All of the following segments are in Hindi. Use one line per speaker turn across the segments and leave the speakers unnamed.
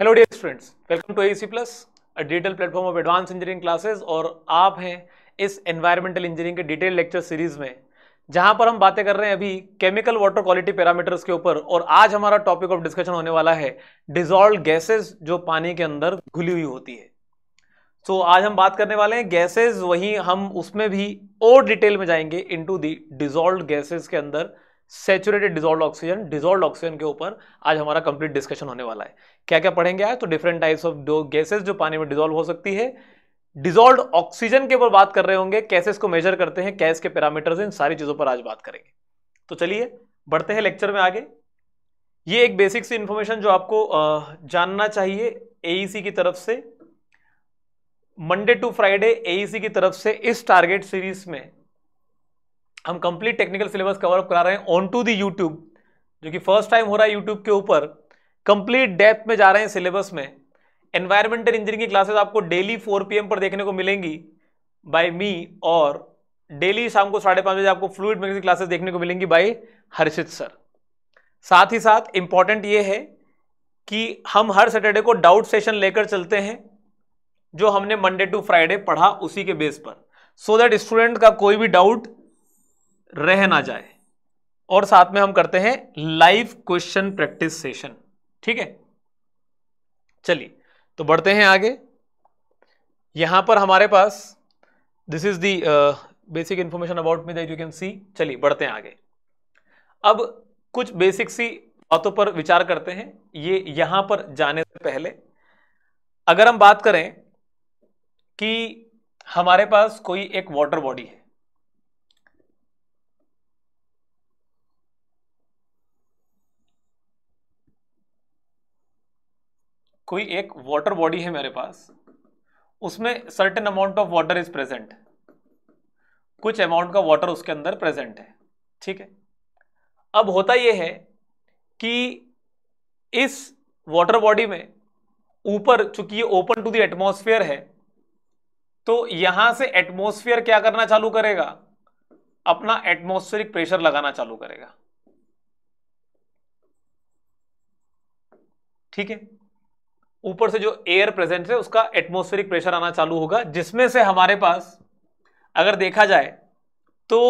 Hello dear students welcome to AC plus digital platform of advance engineering classes और आप हैं इस एनवायरमेंटल इंजीनियरिंग के डिटेल लेक्चर सीरीज़ में जहाँ पर हम बातें कर रहे हैं अभी केमिकल वाटर क्वालिटी पैरामीटर्स के ऊपर और आज हमारा टॉपिक ऑफ़ डिस्कशन होने वाला है डिजॉल्व गैसेज जो पानी के अंदर घुली हुई होती है। तो so, आज हम बात करने वाले हैं गैसेज वहीं हम उसमें भी और डिटेल में जाएँगे इनटू दी डिजॉल्व गैसेज के अंदर saturated dissolve oxygen dissolve oxygen के ऊपर आज हमारा कंप्लीट डिस्कशन होने वाला है। क्या क्या पढ़ेंगे आज? तो डिफरेंट टाइप्स ऑफ़ दो गैसेस जो पानी में डिजोल्व हो सकती है। डिजोल्व ऑक्सीजन के ऊपर बात कर रहे होंगे कैसे इसको मेजर करते हैं कैस के पैरामीटर्स इन सारी चीज़ों पर आज बात करेंगे। तो चलिए, बढ़ते हैं लेक्चर में आगे। ये एक बेसिक सी इंफॉर्मेशन जो आपको जानना चाहिए एईसी e की तरफ़ से। मंडे टू फ्राइडे एईसी की तरफ़ से इस टारगेट सीरीज़ में हम complete technical syllabus cover up करा रहे हैं ऑन टू दी यूट्यूब जो कि फ़र्स्ट टाइम हो रहा है यूट्यूब के ऊपर। कंप्लीट डेप्थ में जा रहे हैं सिलेबस में. एनवायरमेंटल इंजीनियरिंग की क्लासेस आपको डेली 4 पीएम पर देखने को मिलेंगी बाय मी और डेली शाम को साढ़े पाँच बजे आपको फ्लूड मैग्नेटिक क्लासेस देखने को मिलेंगी बाय हर्षित सर साथ ही साथ इंपॉर्टेंट ये है कि हम हर सैटरडे को डाउट सेशन लेकर चलते हैं, जो हमने मंडे टू फ्राइडे पढ़ा उसी के बेस पर. सो दैट स्टूडेंट का कोई भी डाउट रह ना जाए. और साथ में हम करते हैं लाइव क्वेश्चन प्रैक्टिस सेशन ठीक है? चलिए तो बढ़ते हैं आगे। यहाँ पर हमारे पास this is the basic information about me that you can see चलिए, बढ़ते हैं आगे। अब कुछ बेसिक सी बातों पर विचार करते हैं। ये यहाँ पर जाने से पहले, अगर हम बात करें कि हमारे पास कोई एक वाटर बॉडी है कोई एक वाटर बॉडी है मेरे पास, उसमें certain amount of water is present कुछ अमाउंट का वाटर उसके अंदर प्रेजेंट है, ठीक है? अब होता यह है कि इस वाटर बॉडी में ऊपर, चूँकि ये ओपन टू द एटमॉस्फेयर है तो यहाँ से एटमॉस्फेयर क्या करना चालू करेगा? अपना एटमॉस्फेरिक प्रेशर लगाना चालू करेगा। ठीक है? ऊपर से जो एयर प्रेजेंट है, उसका एटमोस्फेरिक प्रेशर आना चालू होगा, जिसमें से हमारे पास अगर देखा जाए तो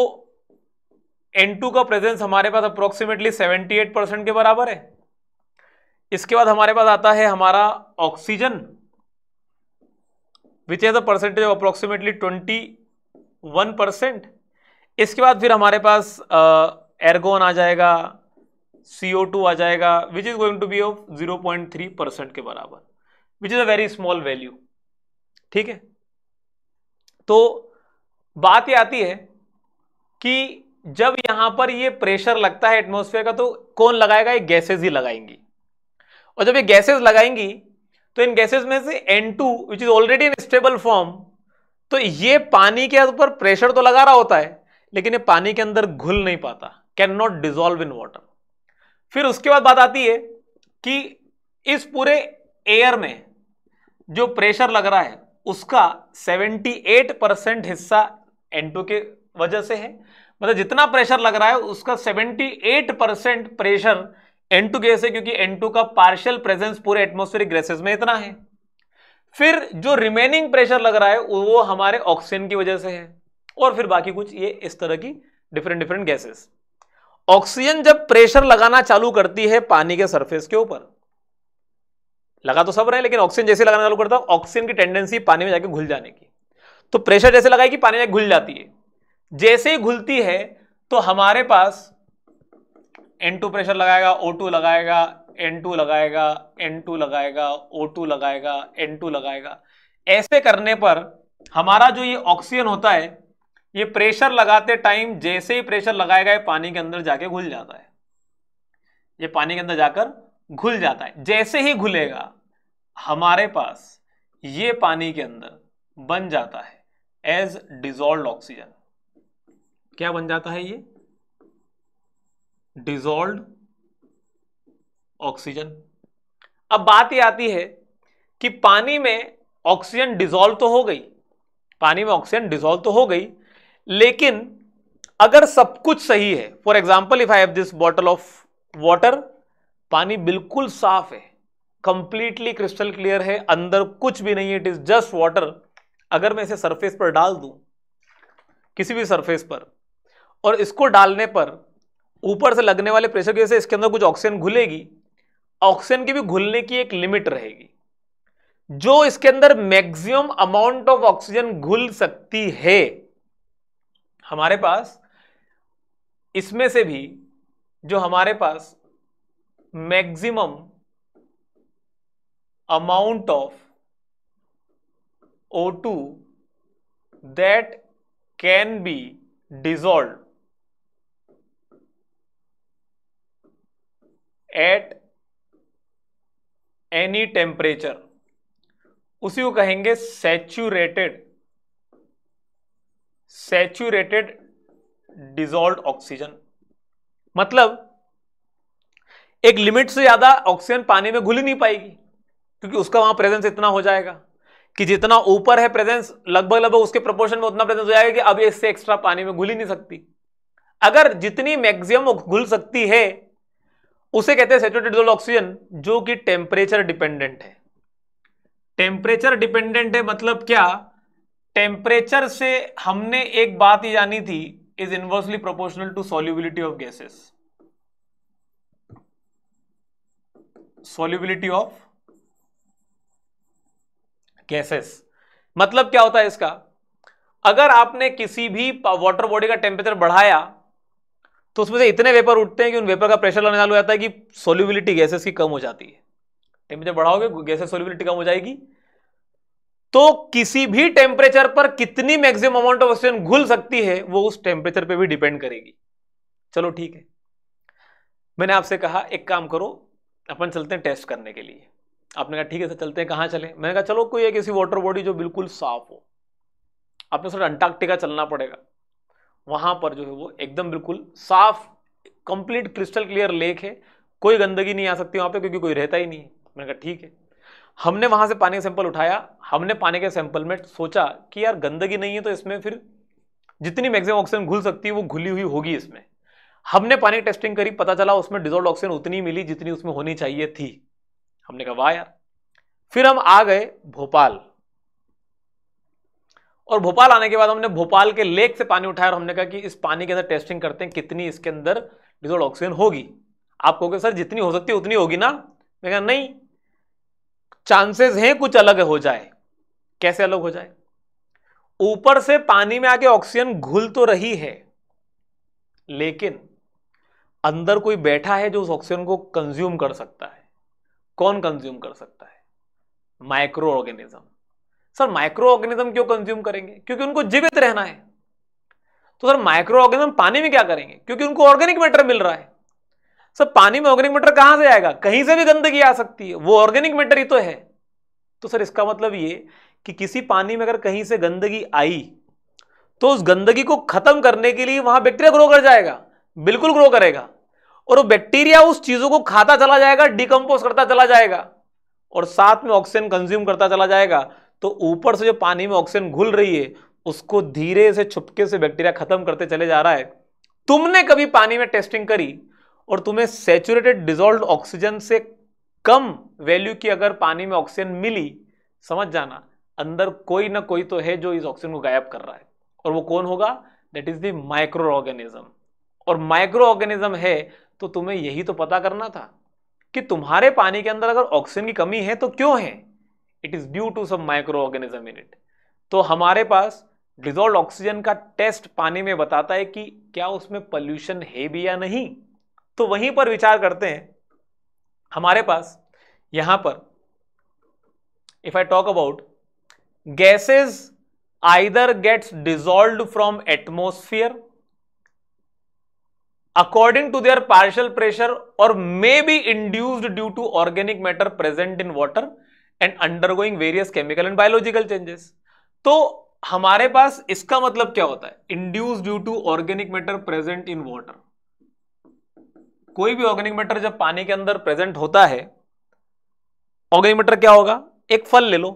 N2 का प्रेजेंस हमारे पास अप्रोक्सीमेटली 78 परसेंट के बराबर है। इसके बाद हमारे पास आता है हमारा oxygen which is the percentage of approximately 21 percent इसके बाद फिर हमारे पास एर्गोन आ जाएगा CO2 आ जाएगा which is going to be of 0.3 percent के बराबर which is a very small value ठीक है? तो बात ये आती है कि जब यहाँ पर ये प्रेशर लगता है एटमोस्फेयर का तो कौन लगाएगा? ये गैसेज ही लगाएँगी। और जब ये गैसेज लगाएँगी तो इन गैसेज में से N2 which is already in stable form तो ये पानी के ऊपर प्रेशर तो लगा रहा होता है, लेकिन ये पानी के अंदर घुल नहीं पाता can not dissolve in water फिर उसके बाद बात आती है कि इस पूरे एयर में जो प्रेशर लग रहा है, उसका 78 परसेंट हिस्सा N2 के वजह से है। मतलब जितना प्रेशर लग रहा है, उसका 78 परसेंट प्रेशर N2 गैस है क्योंकि N2 का पार्शियल प्रेजेंस पूरे एटमोस्फेरिक गैसेस में इतना है। फिर जो रिमेनिंग प्रेशर लग रहा है, वो हमारे ऑक्सीजन की वजह से है। और फिर बाकी कुछ ये इस तरह की डिफरेंट डिफरेंट गैसेस ऑक्सीजन जब प्रेशर लगाना चालू करती है पानी के सरफेस के ऊपर, लगा तो सब रहे, लेकिन ऑक्सीजन जैसे लगाना चालू करता है, ऑक्सीजन की टेंडेंसी पानी में जाके घुल जाने की। तो प्रेशर जैसे लगाएगी, पानी में घुल जाती है। जैसे ही घुलती है तो हमारे पास N2 प्रेशर लगाएगा O2 लगाएगा N2 लगाएगा N2 लगाएगा O2 लगाएगा N2 लगाएगा। ऐसे करने पर हमारा जो ये ऑक्सीजन होता है ये प्रेशर लगाते टाइम, जैसे ही प्रेशर लगाया गया पानी के अंदर जाके घुल जाता है। ये पानी के अंदर जाकर घुल जाता है। जैसे ही घुलेगा, हमारे पास ये पानी के अंदर बन जाता है एज डिजोल्व ऑक्सीजन क्या बन जाता है ये? डिजोल्व ऑक्सीजन अब बात ये आती है कि पानी में ऑक्सीजन डिजोल्व तो हो गई। पानी में ऑक्सीजन डिजोल्व तो हो गई लेकिन अगर सब कुछ सही है for example if I have this bottle of water पानी बिल्कुल साफ़ है कंप्लीटली क्रिस्टल क्लियर है, अंदर कुछ भी नहीं है इट इज़ जस्ट वाटर अगर मैं इसे सरफेस पर डाल दूँ, किसी भी सरफेस पर, और इसको डालने पर ऊपर से लगने वाले प्रेशर की वजह से इसके अंदर कुछ ऑक्सीजन घुलेगी ऑक्सीजन की भी घुलने की एक लिमिट रहेगी। जो इसके अंदर मैक्सिमम अमाउंट ऑफ़ ऑक्सीजन घुल सकती है हमारे पास, इसमें से भी जो हमारे पास maximum amount of O2 that can be dissolved at any temperature उसी को कहेंगे सैचुरेटेड सैचुरेटेड डिजॉल्व ऑक्सीजन। मतलब एक लिमिट से ज़्यादा ऑक्सीजन पानी में घुल ही नहीं पाएगी, क्योंकि उसका वहाँ प्रेजेंस इतना हो जाएगा कि जितना ऊपर है प्रेजेंस लगभग लगभग उसके प्रोपोर्शन में उतना प्रेजेंस हो जाएगा कि अब इससे एक्स्ट्रा पानी में घुल ही नहीं सकती। अगर जितनी मैक्सिमम घुल सकती है, उसे कहते हैं सेचुरेटेड ऑक्सीजन जो कि टेम्परेचर डिपेंडेंट है। टेम्परेचर डिपेंडेंट है मतलब क्या? टेम्परेचर से हमने एक बात ही जानी थी is inversely proportional to solubility of gases solubility of gases मतलब क्या होता है इसका? अगर आपने किसी भी वाटर बॉडी का टेम्परेचर बढ़ाया तो उसमें से इतने वेपर उठते हैं कि उन वेपर का प्रेशर लगने चालू जाता है कि सोल्यूबिलिटी गैसेस की कम हो जाती है। टेम्परेचर बढ़ाओगे गैसेस सोल्यूबिलिटी कम हो जाएगी। तो किसी भी टेम्परेचर पर कितनी मैक्सिमम अमाउंट ऑफ़ ऑक्सीजन घुल सकती है, वो उस टेम्परेचर पे भी डिपेंड करेगी। चलो ठीक है। मैंने आपसे कहा, एक काम करो, अपन चलते हैं टेस्ट करने के लिए। आपने कहा, ठीक है, सर, चलते हैं, कहाँ चले? मैंने कहा, चलो, कोई एक ऐसी वाटर बॉडी जो बिल्कुल साफ़ हो। आपने सर अंटार्कटिका चलना पड़ेगा। वहाँ पर जो है वो एकदम बिल्कुल साफ़ कंप्लीट क्रिस्टल क्लियर लेक है। कोई गंदगी नहीं आ सकती वहाँ पे, क्योंकि कोई रहता ही नहीं है। मैंने कहा, ठीक है। हमने वहाँ से पानी का सैंपल उठाया, हमने पानी के सैंपल में सोचा कि यार गंदगी नहीं है तो इसमें फिर जितनी मैक्सिमम ऑक्सीजन घुल सकती है, वो घुली हुई होगी इसमें। हमने पानी टेस्टिंग करी, पता चला उसमें डिजोल्व ऑक्सीजन उतनी मिली जितनी उसमें होनी चाहिए थी। हमने कहा, वाह यार। फिर हम आ गए भोपाल। और भोपाल आने के बाद हमने भोपाल के लेक से पानी उठाया और हमने कहा कि इस पानी के अंदर टेस्टिंग करते हैं, कितनी इसके अंदर डिजोल्व ऑक्सीजन होगी। आप कहोगे, सर, जितनी हो सकती है उतनी होगी ना? मैं कहा, नहीं चांसेस हैं कुछ अलग हो जाए। कैसे अलग हो जाए? ऊपर से पानी में आके ऑक्सीजन घुल तो रही है, लेकिन अंदर कोई बैठा है जो उस ऑक्सीजन को कंज्यूम कर सकता है। कौन कंज्यूम कर सकता है? Micro organism sir micro organism क्यों कंज्यूम करेंगे? क्योंकि उनको जीवित रहना है। तो सर माइक्रो ऑर्गेनिज्म पानी में क्या करेंगे? क्योंकि उनको ऑर्गेनिक मैटर मिल रहा है। सर पानी में ऑर्गेनिक मैटर कहाँ से आएगा? कहीं से भी गंदगी आ सकती है। वो ऑर्गेनिक मैटर ही तो है। तो सर, इसका मतलब ये कि किसी पानी में अगर कहीं से गंदगी आई तो उस गंदगी को खत्म करने के लिए वहाँ बैक्टीरिया ग्रो कर जाएगा। बिल्कुल ग्रो करेगा। और वो बैक्टीरिया उस चीज़ों को खाता चला जाएगा डिकम्पोज करता चला जाएगा। और साथ में ऑक्सीजन कंज्यूम करता चला जाएगा। तो ऊपर से जो पानी में ऑक्सीजन घुल रही है, उसको धीरे से छुपके से बैक्टीरिया खत्म करते चले जा रहा है। तुमने कभी पानी में टेस्टिंग करी? और तुम्हें सेचुरेटेड डिजोल्व ऑक्सीजन से कम वैल्यू की अगर पानी में ऑक्सीजन मिली, समझ जाना, अंदर कोई ना कोई तो है जो इस ऑक्सीजन को गायब कर रहा है। और वो कौन होगा? That is the micro organism और माइक्रो ऑर्गेनिज्म है तो तुम्हें यही तो पता करना था कि तुम्हारे पानी के अंदर अगर ऑक्सीजन की कमी है तो क्यों है? It is due to some microorganism in it तो हमारे पास डिजोल्व ऑक्सीजन का टेस्ट पानी में बताता है कि क्या उसमें पॉल्यूशन है भी या नहीं। तो वहीं पर विचार करते हैं। हमारे पास यहाँ पर if I talk about gases either gets dissolve from atmosphere according to their partial pressure और may be induced due to organic matter present in water and undergoing various chemical and biological changes तो हमारे पास इसका मतलब क्या होता है? Induce due to organic matter present in water कोई भी ऑर्गेनिक मैटर जब पानी के अंदर प्रेजेंट होता है ऑर्गेनिक मैटर क्या होगा? एक फल ले लो।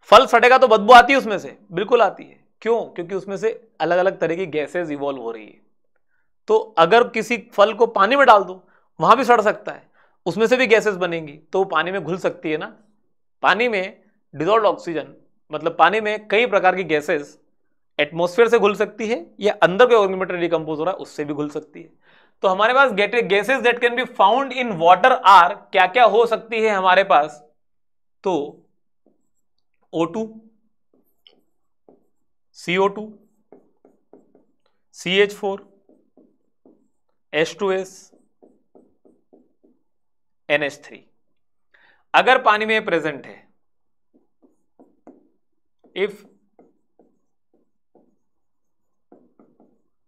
फल सड़ेगा तो बदबू आती है उसमें से। बिल्कुल आती है। क्यों? क्योंकि उसमें से अलग अलग तरह की गैसेज इवॉल्व हो रही है। तो अगर किसी फल को पानी में डाल दो, वहाँ भी सड़ सकता है। उसमें से भी गैसेस बनेंगी। तो पानी में घुल सकती है ना? पानी में डिजोल्व ऑक्सीजन मतलब पानी में कई प्रकार की गैसेस एटमोस्फेयर से घुल सकती है या अंदर कोई ऑर्गेनिक डिकम्पोज हो रहा है, उससे भी घुल सकती है। तो हमारे पास gases that can be found in water are क्या क्या हो सकती है हमारे पास? तो O2 CO2 CH4 H2S NH3 अगर पानी में प्रेजेंट है if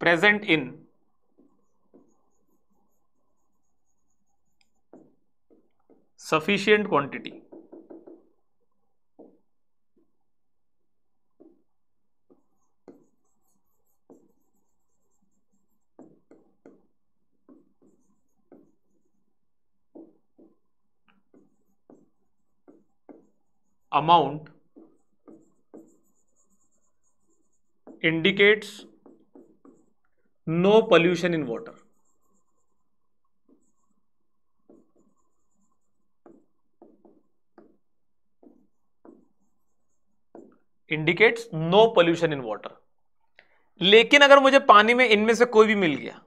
present in sufficient quantity amount indicates no pollution in water. Indicates no pollution in water लेकिन अगर मुझे पानी में इनमें से कोई भी मिल गया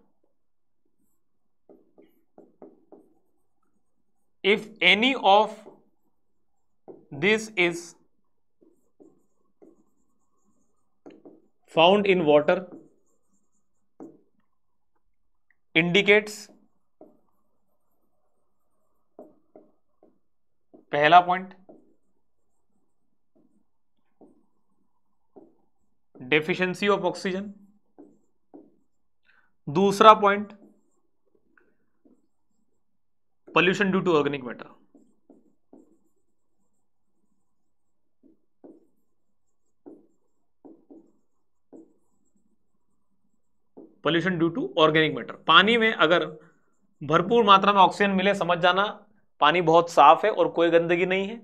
if any of this is found in water indicates पहला पॉइंट डेफिशिएंसी ऑफ़ ऑक्सीजन। दूसरा point, pollution due to organic matter. Pollution due to organic matter. पानी में अगर भरपूर मात्रा में ऑक्सीजन मिले, समझ जाना, पानी बहुत साफ़ है और कोई गंदगी नहीं है।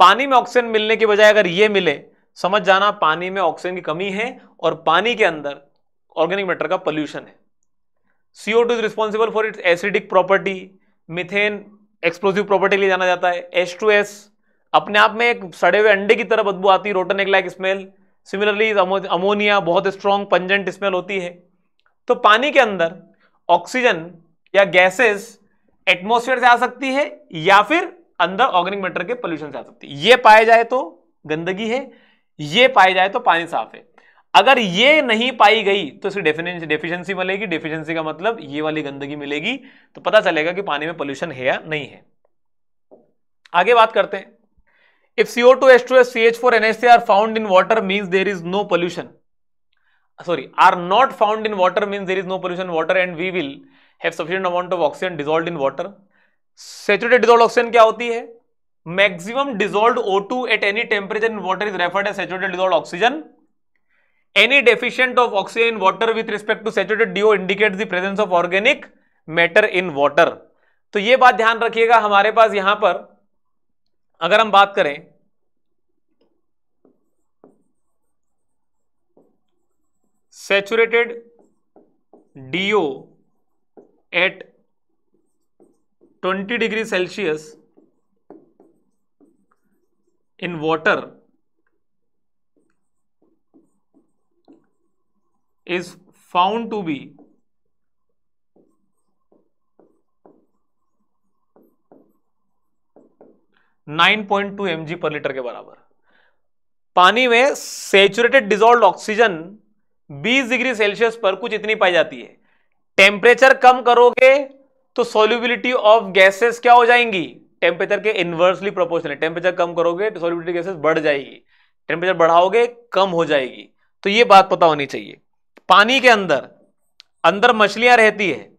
पानी में ऑक्सीजन मिलने के बजाय अगर ये मिले समझ जाना पानी में ऑक्सीजन की कमी है और पानी के अंदर ऑर्गेनिक मैटर का पोल्यूशन है। CO two is responsible for its acidic property methane explosive property लिए जाना जाता है। एच टू एस अपने आप में एक सड़े हुए अंडे की तरह बदबू आती है रोटन एक लाइक स्मेल सिमिलरली अमोनिया बहुत स्ट्रॉन्ग पंजेंट स्मेल होती है। तो पानी के अंदर ऑक्सीजन या गैसेस एटमोस्फेयर से आ सकती है या फिर अंदर ऑर्गेनिक मैटर के पोल्यूशन से आ सकती है। ये पाए जाए तो गंदगी है ये पाए जाए तो पानी साफ़ है। अगर ये नहीं पाई गई तो डेफिशिएंसी मिलेगी। डेफिशिएंसी का मतलब ये वाली गंदगी मिलेगी तो पता चलेगा कि पानी में पोल्यूशन है या नहीं है। आगे बात करते हैं। If CO two S two S C H four NSCR found in water mean there is no pollution sorry are not found in water mean there is no pollution water and we will have sufficient amount of oxygen dissolve in water saturated dissolve oxygen क्या होती है? Maximum dissolved O two at any temperature in water is referred as saturated dissolved oxygen any deficient of oxygen in water with respect to saturated DO indicate the presence of organic matter in water तो ये बात ध्यान रखिएगा हमारे पास यहाँ पर। अगर हम बात करें saturated DO at 20 degree Celsius in water is found to be nine point two M G per litre के बराबर। पानी में saturated dissolve oxygen 20 degree Celsius पर कुछ इतनी पाई जाती है। टेम्परेचर कम करोगे तो सोल्यूबिलिटी ऑफ़ गैसेस क्या हो जाएँगी? टेम्परेचर के इनवर्सली प्रोपोर्शनल है। टेम्परेचर कम करोगे तो सोल्यूबिलिटी गैसेस बढ़ जाएगी। टेम्परेचर बढ़ाओगे, कम हो जाएगी। तो ये बात पता होनी चाहिए। पानी के अंदर अंदर मछलियाँ रहती है।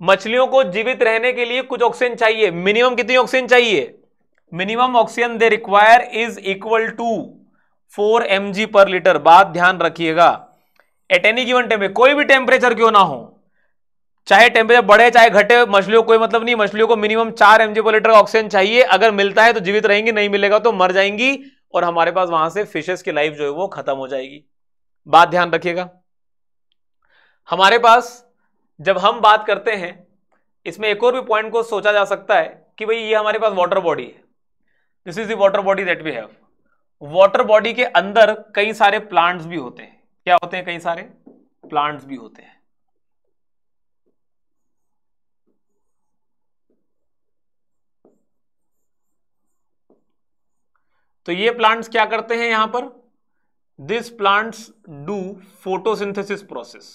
मछलियों को जीवित रहने के लिए कुछ ऑक्सीजन चाहिए। मिनिमम कितनी ऑक्सीजन चाहिए? Minimum oxygen they require is equal to four M per litre बात ध्यान रखिएगा। एट एनी गिवन टेम्परेचर कोई भी टेम्परेचर क्यों ना हो चाहे टेम्परेचर बढ़े, चाहे घटे, मछलियों कोई मतलब नहीं, मछलियों को मिनिमम चार एमजी पर लीटर ऑक्सीजन चाहिए। अगर मिलता है तो जीवित रहेंगी, नहीं मिलेगा तो मर जाएँगी। और हमारे पास वहाँ से फिशेस की लाइफ जो है वो खत्म हो जाएगी। बात ध्यान रखिएगा। हमारे पास जब हम बात करते हैं, इसमें एक और भी पॉइंट को सोचा जा सकता है कि भाई ये हमारे पास वाटर बॉडी है। This is the water body that we have water body के अंदर कई सारे प्लांट्स भी होते हैं। क्या होते हैं कई सारे? प्लांट्स भी होते हैं। तो ये प्लांट्स क्या करते हैं यहाँ पर? This plants do photosynthesis process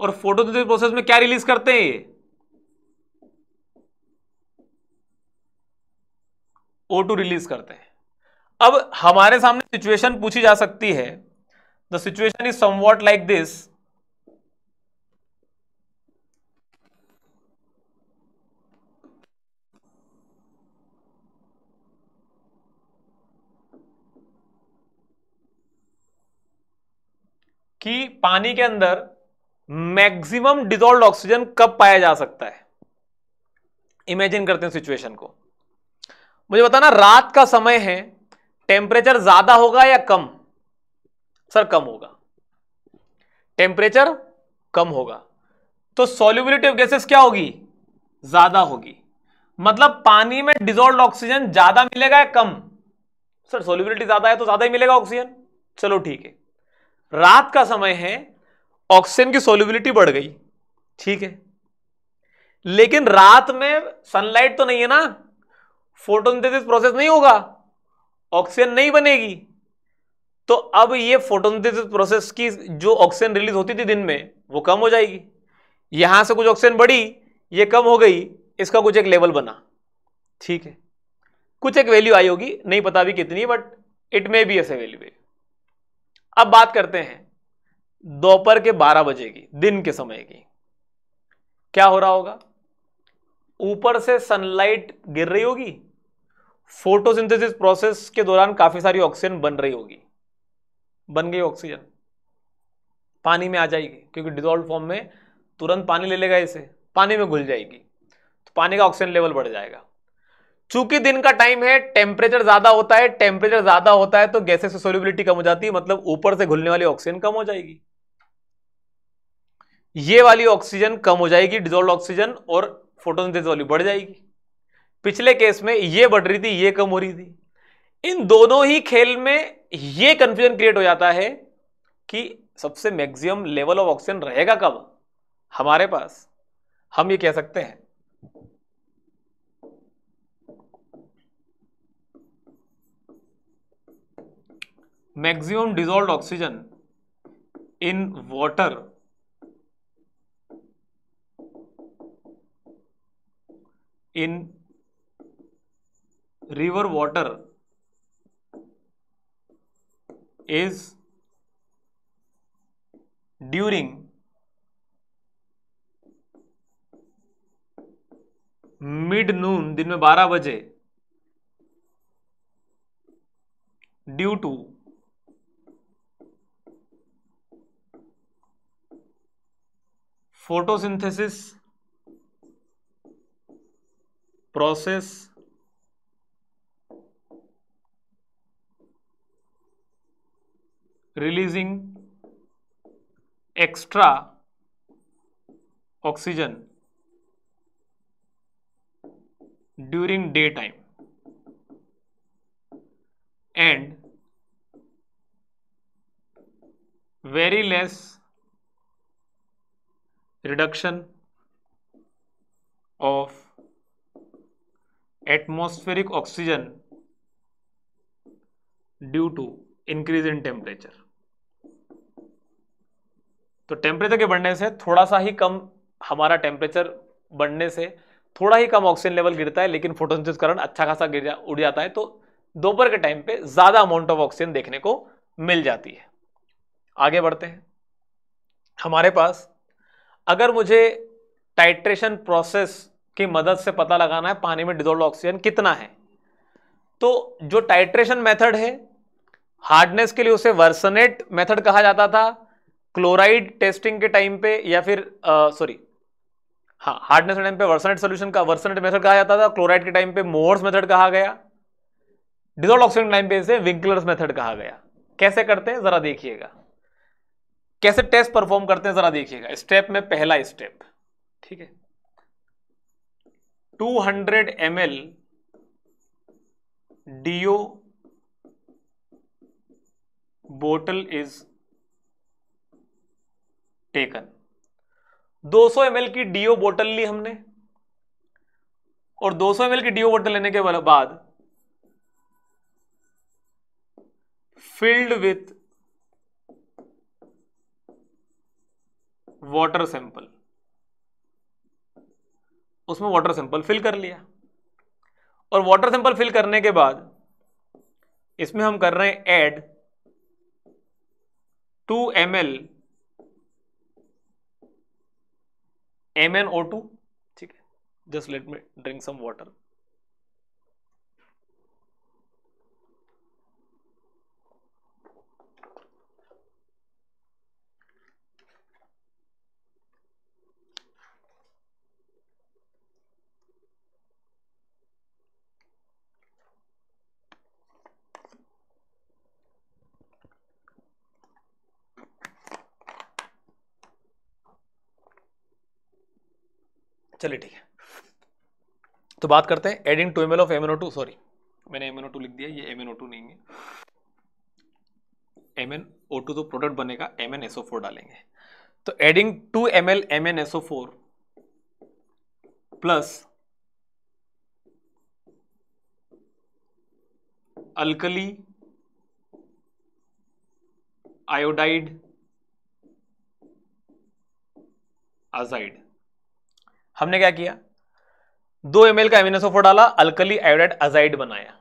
और फोटोसिंथेसिस प्रोसेस में क्या रिलीज़ करते हैं ये? ओ टू रिलीज़ करते हैं। अब हमारे सामने सिचुएशन पूछी जा सकती है। The situation is somewhat like this कि पानी के अंदर मैक्सिमम डिजोल्व ऑक्सीजन कब पाया जा सकता है? इमेजिन करते हैं सिचुएशन को। मुझे बताना, रात का समय है टेम्परेचर ज़्यादा होगा या कम? सर कम होगा। टेम्परेचर कम होगा। तो सॉल्युबिलिटी ऑफ़ गैसेस क्या होगी? ज़्यादा होगी। मतलब पानी में डिजोल्व ऑक्सीजन ज़्यादा मिलेगा या कम? सर सॉल्युबिलिटी ज़्यादा है तो ज़्यादा ही मिलेगा ऑक्सीजन चलो ठीक है। रात का समय है, ऑक्सीजन की सोल्यूबिलिटी बढ़ गई, ठीक है? लेकिन रात में सनलाइट तो नहीं है ना? फोटोसिंथेसिस प्रोसेस नहीं होगा, ऑक्सीजन नहीं बनेगी। तो अब ये फोटोसिंथेसिस प्रोसेस की जो ऑक्सीजन रिलीज़ होती थी दिन में, वो कम हो जाएगी। यहाँ से कुछ ऑक्सीजन बढ़ी, ये कम हो गई, इसका कुछ एक लेवल बना, ठीक है? कुछ एक वैल्यू आई होगी, नहीं पता भी कितनी बट इट मे बी ऐसे वैल्यू अब बात करते हैं, दोपहर के 12 बजे की, दिन के समय की। क्या हो रहा होगा? ऊपर से सनलाइट गिर रही होगी। फोटोसिंथेसिस प्रोसेस के दौरान काफ़ी सारी ऑक्सीजन बन रही होगी। बन गई ऑक्सीजन पानी में आ जाएगी, क्योंकि डिजोल्व फॉर्म में तुरंत पानी ले लेगा इसे। पानी में घुल जाएगी। तो पानी का ऑक्सीजन लेवल बढ़ जाएगा। चूँकि दिन का टाइम है टेम्परेचर ज़्यादा होता है टेम्परेचर ज़्यादा होता है तो गैसेस की सोलिबिलिटी कम हो जाती है मतलब ऊपर से घुलने वाली ऑक्सीजन कम हो जाएगी। ये वाली ऑक्सीजन कम हो जाएगी डिजोल्व ऑक्सीजन और फोटोसिंथेसिस वाली बढ़ जाएगी। पिछले केस में ये बढ़ रही थी, ये कम हो रही थी। इन दोनों ही खेल में ये कंफ्यूजन क्रिएट हो जाता है कि सबसे मैक्सिमम लेवल ऑफ़ ऑक्सीजन रहेगा कब? हमारे पास। हम ये कह सकते हैं। Maximum dissolve oxygen in water in river water is during mid noon, दिन में 12 बजे due to photosynthesis process releasing extra oxygen during daytime and very less reduction of atmospheric oxygen due to increase in temperature तो टेम्परेचर के बढ़ने से थोड़ा सा ही कम हमारा टेम्परेचर बढ़ने से थोड़ा ही कम ऑक्सीजन लेवल गिरता है, लेकिन फोटोसिंथेसिस करंट अच्छा खासा गिर जा, उड़ जाता है। तो दोपहर के टाइम पे ज़्यादा अमाउंट ऑफ़ ऑक्सीजन देखने को मिल जाती है। आगे बढ़ते हैं। हमारे पास अगर मुझे टाइट्रेशन प्रोसेस की मदद से पता लगाना है, पानी में डिजोल्व ऑक्सीजन कितना है तो जो टाइट्रेशन मेथड है हार्डनेस के लिए उसे वर्सनेट मेथड कहा जाता था क्लोराइड टेस्टिंग के टाइम पे या फिर सॉरी हाँ हार्डनेस के टाइम पे वर्सनेट सोल्यूशन का, वर्सनेट मेथड कहा जाता था क्लोराइड के टाइम पे मोर्स मेथड कहा गया डिजोल्व ऑक्सीजन टाइम पे इसे विंकलर्स मेथड कहा गया। कैसे करते हैं, जरा देखिएगा। कैसे टेस्ट परफॉर्म करते हैं जरा देखिएगा। स्टेप में पहला स्टेप, ठीक है? 200 hundred M L DO bottle is taken. 200 सौ एम की डीओ बोतल ली हमने, और 200 सौ की डीओ बोतल लेने के बाद फिल्ड विथ वाटर सैंपल उसमें वाटर सैंपल फिल कर लिया। और वाटर सैंपल फिल करने के बाद इसमें हम कर रहे हैं add two M L M N O two ठीक है? Just let me drink some water चलिए ठीक है। तो बात करते हैं adding two M L of MNO two sorry मैंने एम टू लिख दिया, ये एम टू नहीं है। एम एन ओ टू तो प्रोडक्ट बनेगा एम एन एसओ फोर डालेंगे। तो adding two M L M N SO four plus alkali iodide azide हमने क्या किया? दो एम का एमिनोसोफोर डाला अल्कली आयोडाइड अजाइड बनाया।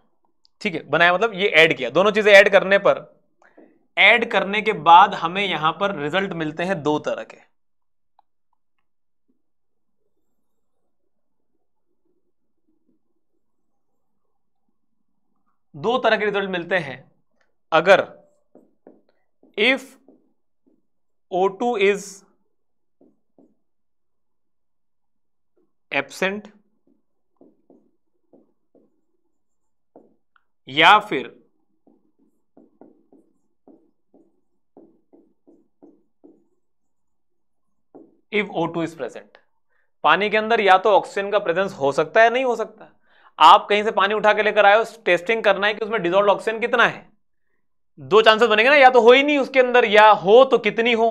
ठीक है? बनाया मतलब ये ऐड किया। दोनों चीज़ें ऐड करने पर ऐड करने के बाद हमें यहाँ पर रिज़ल्ट मिलते हैं दो तरह के। दो तरह के रिज़ल्ट मिलते हैं। अगर इफ़ O2 इज़ एबसेंट या फिर इफ़ O2 इज़ प्रेजेंट पानी के अंदर या तो ऑक्सीजन का प्रेजेंस हो सकता है नहीं हो सकता। आप कहीं से पानी उठा के लेकर आए हो टेस्टिंग करना है कि उसमें डिजोल्व ऑक्सीजन कितना है। दो चांसेस बनेंगे ना, या तो हो ही नहीं उसके अंदर, या हो तो कितनी हो।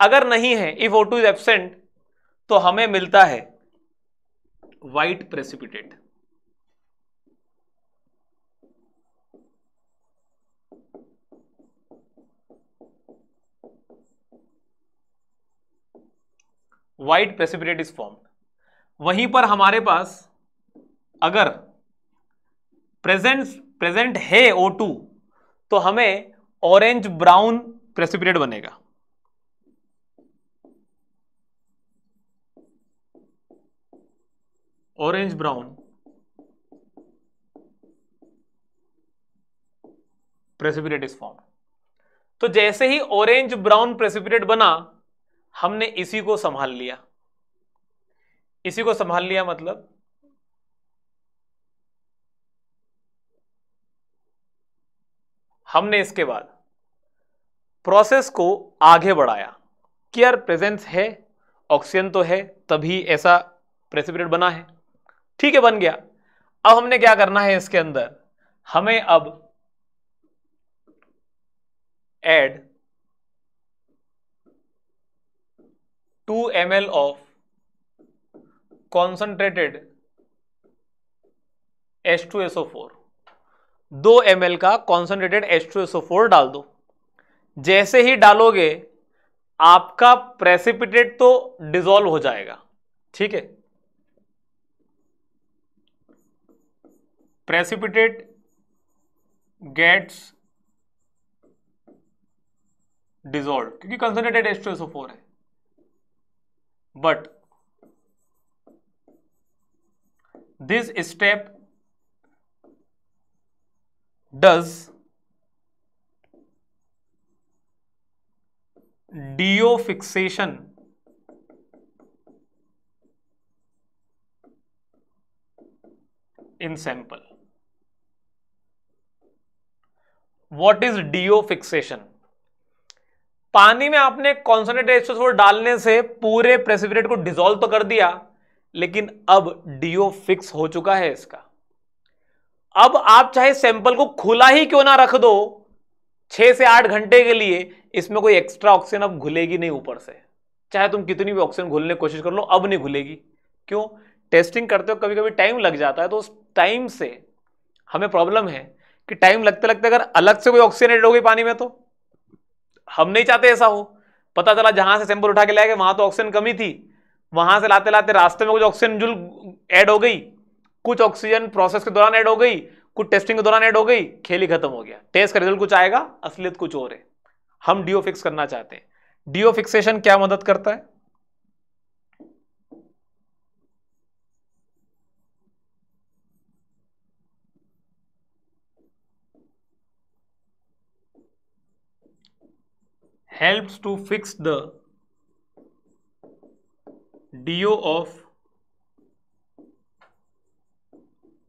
अगर नहीं है इफ़ O2 इज़ एबसेंट तो हमें मिलता है white precipitate. White precipitate is form वहीं पर हमारे पास अगर प्रेजेंट प्रेजेंट है O2 तो हमें ऑरेंज ब्राउन प्रेसिपिटेट बनेगा। Orange brown precipitate is form तो जैसे ही ऑरेंज ब्राउन प्रेसिपिटेट बना, हमने इसी को संभाल लिया। इसी को संभाल लिया मतलब? हमने इसके बाद प्रोसेस को आगे बढ़ाया कि यार प्रेजेंस है ऑक्सीजन तो है, तभी ऐसा प्रेसिपिटेट बना है। ठीक है, बन गया। अब हमने क्या करना है इसके अंदर? हमें अब add two M L of concentrated H two SO four दो एम एल का concentrated H two SO four डाल दो। जैसे ही डालोगे, आपका प्रेसिपिटेट तो डिजोल्व हो जाएगा। ठीक है? Precipitate gets dissolved क्योंकि कंसनट्रेटेड H2SO4 है but this step does DO fixation in sample what is DO fixation पानी में आपने कॉन्सेंट्रेट एच डालने से पूरे प्रेसिपिटेट को डिजोल्व तो कर दिया, लेकिन अब डीओ फिक्स हो चुका है इसका। अब आप चाहे सैंपल को खुला ही क्यों ना रख दो, छह से आठ घंटे के लिए इसमें कोई एक्स्ट्रा ऑक्सीजन अब घुलेगी नहीं ऊपर से। चाहे तुम कितनी भी ऑक्सीजन घुलने की कोशिश कर लो, अब नहीं घुलेगी। क्यों? टेस्टिंग करते हो कभी कभी टाइम लग जाता है तो उस टाइम से हमें प्रॉब्लम है कि टाइम लगते लगते अगर अलग से कोई ऑक्सीजन एड हो गई पानी में तो? हम नहीं चाहते ऐसा हो। पता चला जहाँ से सैंपल उठा के लाए गए, वहाँ तो ऑक्सीजन कमी थी। वहाँ से लाते लाते रास्ते में कुछ ऑक्सीजन जुल ऐड हो गई। कुछ ऑक्सीजन प्रोसेस के दौरान ऐड हो गई, कुछ टेस्टिंग के दौरान ऐड हो गई, खेल ही खत्म हो गया। टेस्ट का रिज़ल्ट कुछ आएगा, असलियत कुछ और है। हम डीओ फिक्स करना चाहते हैं। डीओ फिक्सेशन क्या मदद करता है? Helps to fix the DO of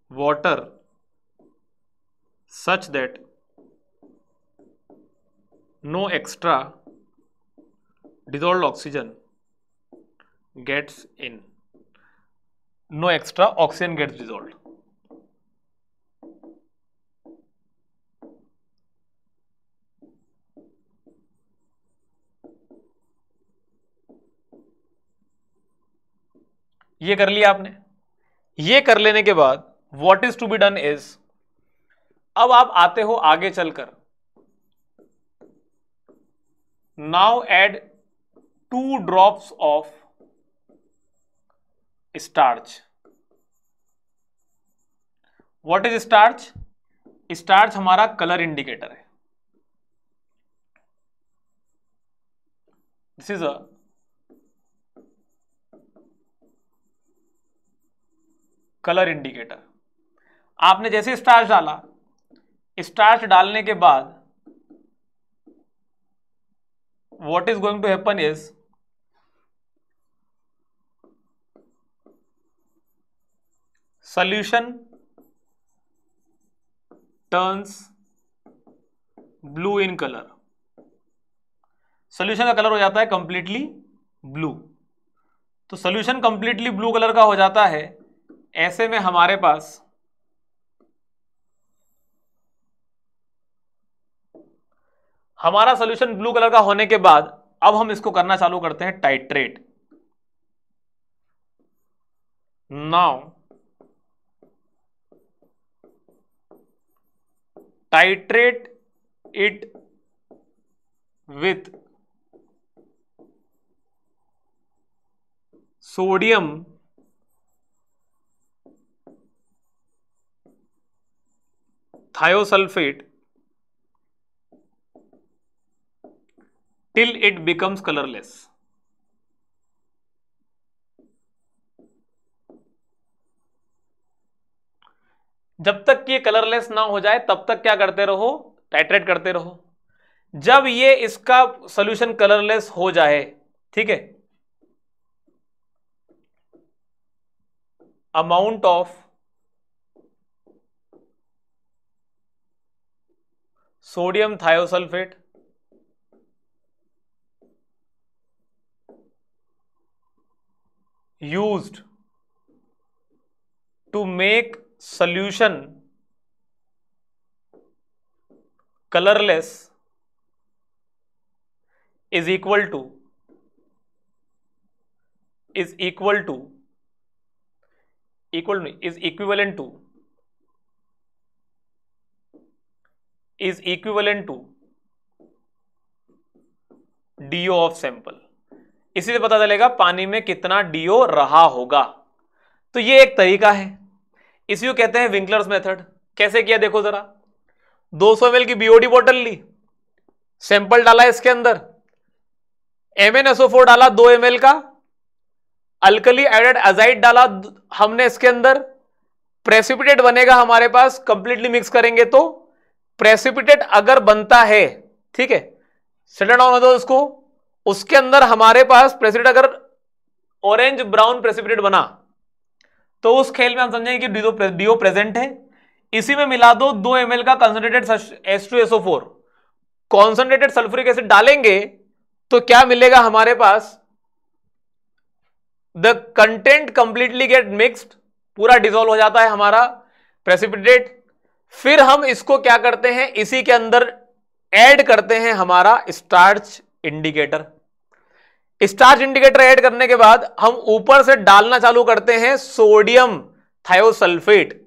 water such that no extra dissolved oxygen gets in. No extra oxygen gets dissolved ये कर लिया आपने। ये कर लेने के बाद what is to be done is अब आप आते हो आगे चलकर। Now add two drops of starch what is starch starch हमारा कलर इंडिकेटर है। This is a colour indicator आपने जैसे स्टार्च डाला स्टार्च डालने के बाद what is going to happen is, solution turns blue in colour solution का कलर हो जाता है कंप्लीटली ब्लू तो सोल्यूशन कंप्लीटली ब्लू कलर का हो जाता है ऐसे में हमारे पास हमारा सोल्यूशन ब्लू कलर का होने के बाद, अब हम इसको करना चालू करते हैं titrate now titrate it with sodium thiosulfate till it becomes colorless. जब तक ये कलरलेस ना हो जाए, तब तक क्या करते रहो? टाइट्रेट करते रहो। जब ये इसका सोल्यूशन कलरलेस हो जाए, ठीक है? Amount of sodium thiosulphate used to make solution colourless is equal to is equal to equal is equivalent to is equivalent to DO of sample. इसी से पता चलेगा पानी में कितना डीओ रहा होगा। तो ये एक तरीका है। इसी को कहते हैं विंकलर्स मेथड कैसे किया देखो जरा। 200 सौ की बीओडी बोतल ली। सैंपल डाला इसके अंदर। MnSO4 डाला 2 एम का। अल्कली एडेड एजाइड डाला हमने इसके अंदर। प्रेसिपिटेट बनेगा हमारे पास। कंप्लीटली मिक्स करेंगे तो। प्रेसिपिटेट अगर बनता है, ठीक है? सेटल डाउन हो दो उसको उसके अंदर हमारे पास प्रेसिपिटेट अगर ऑरेंज ब्राउन प्रेसिपिटेट बना तो उस खेल में हम समझेंगे कि डीओ प्रेजेंट है। इसी में मिला दो दो एम का concentrated S two SO four concentrated sulphuric acid डालेंगे तो क्या मिलेगा हमारे पास? The content completely get mixed पूरा डिजोल्व हो जाता है हमारा प्रेसिपिटेट फिर हम इसको क्या करते हैं? इसी के अंदर ऐड करते हैं हमारा starch indicator starch indicator add करने के बाद हम ऊपर से डालना चालू करते हैं सोडियम थायोसल्फेट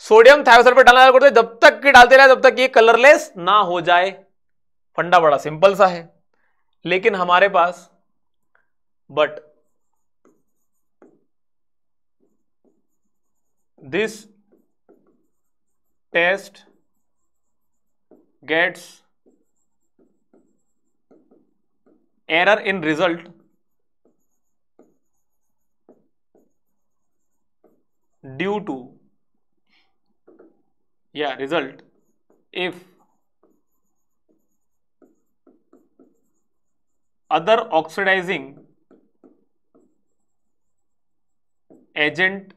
सोडियम थायोसल्फेट डालना चालू करते हैं। जब तक कि डालते रहे, जब तक ये कलरलेस ना हो जाए। फंडा बड़ा सिंपल सा है। लेकिन हमारे पास but this test gets error in result due to yeah result. If other oxidizing agent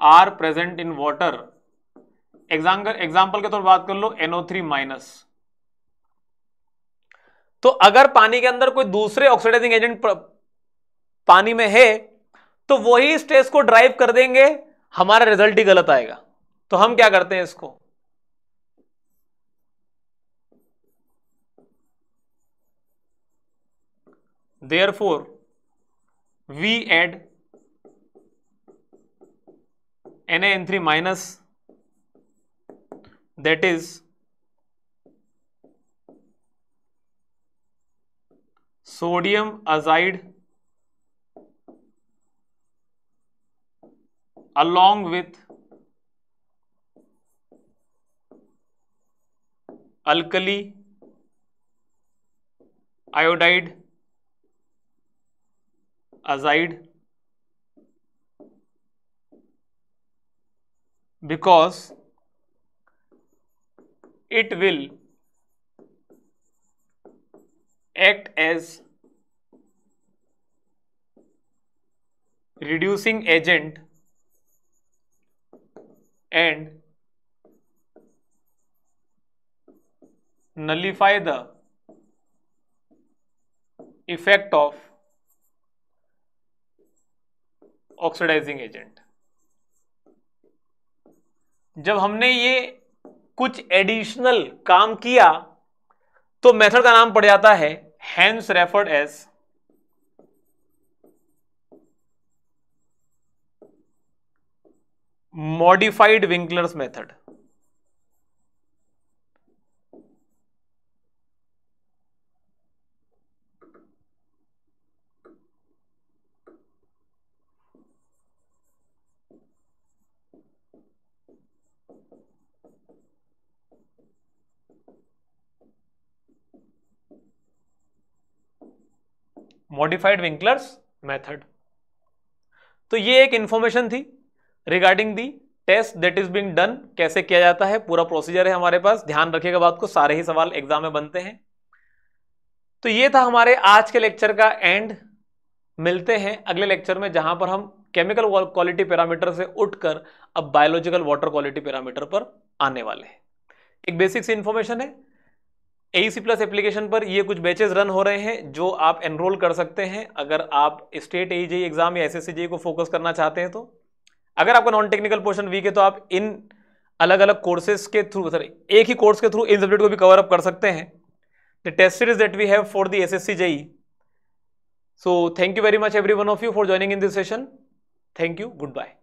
are present in water. Example example के तौर बात कर लो एनओ थ्री माइनस तो अगर पानी के अंदर कोई दूसरे ऑक्सीडाइजिंग एजेंट पानी में है तो वही स्टेज को ड्राइव कर देंगे हमारा रिज़ल्ट ही गलत आएगा। तो हम क्या करते हैं इसको? Therefore we add Na3 minus that is sodium azide along with alkali iodide azide because it will act as reducing agent and nullify the effect of oxidizing agent जब हमने ये कुछ एडिशनल काम किया तो मेथड का नाम पड़ जाता है hence referred as modified Winkler's method modified Winkler's method तो ये एक इंफॉर्मेशन थी regarding the test that is being done कैसे किया जाता है, पूरा प्रोसीजर है हमारे पास, ध्यान रखिएगा बात को, सारे ही सवाल एग्ज़ाम में बनते हैं। तो ये था हमारे आज के लेक्चर का एंड मिलते हैं अगले लेक्चर में, जहाँ पर हम केमिकल क्वालिटी पैरामीटर से उठकर अब बायोलॉजिकल वाटर क्वालिटी पैरामीटर पर आने वाले हैं। एक बेसिक सी इंफॉर्मेशन है एईसी प्लस एप्लीकेशन पर ये कुछ बैचेस रन हो रहे हैं, जो आप एनरोल कर सकते हैं अगर आप स्टेट एईजी एग्ज़ाम या एस एस सी को फोकस करना चाहते हैं तो। अगर आपका नॉन टेक्निकल पोर्शन वीक है तो आप इन अलग अलग कोर्सेज के थ्रू सॉरी एक ही कोर्स के थ्रू इन सब्जेक्ट को भी कवर अप कर सकते हैं। The test series that we have for the SSC JE so thank you very much everyone of you for joining in this session thank you goodbye